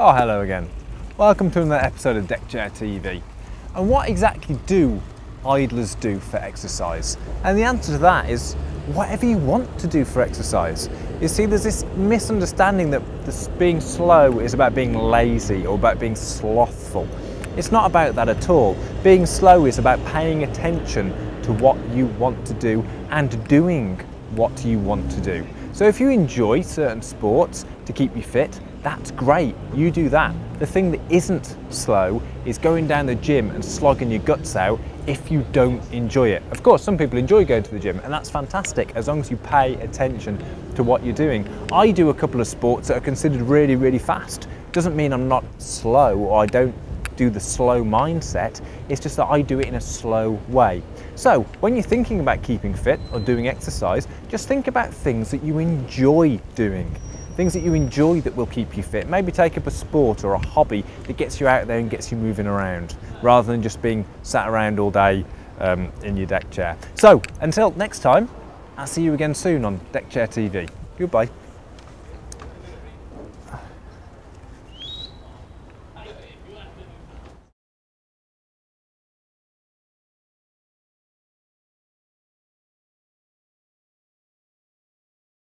Oh, hello again. Welcome to another episode of Deck Chair TV. And what exactly do idlers do for exercise? And the answer to that is whatever you want to do for exercise. You see, there's this misunderstanding that this being slow is about being lazy or about being slothful. It's not about that at all. Being slow is about paying attention to what you want to do and doing what you want to do. So if you enjoy certain sports to keep you fit, that's great, you do that. The thing that isn't slow is going down the gym and slogging your guts out if you don't enjoy it. Of course, some people enjoy going to the gym and that's fantastic as long as you pay attention to what you're doing. I do a couple of sports that are considered really, really fast. Doesn't mean I'm not slow or I don't do the slow mindset, it's just that I do it in a slow way. So when you're thinking about keeping fit or doing exercise, just think about things that you enjoy doing things that you enjoy that will keep you fit. Maybe take up a sport or a hobby that gets you out there and gets you moving around rather than just being sat around all day um, in your deck chair. So until next time, I'll see you again soon on Deck Chair TV. Goodbye.